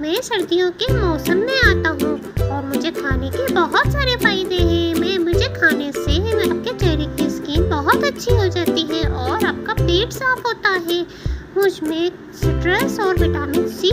मैं सर्दियों के मौसम में आता हूँ और मुझे खाने के बहुत सारे फ़ायदे हैं। मैं, मुझे खाने से आपके चेहरे की स्किन बहुत अच्छी हो जाती है और आपका पेट साफ़ होता है। मुझमें स्ट्रेस और विटामिन सी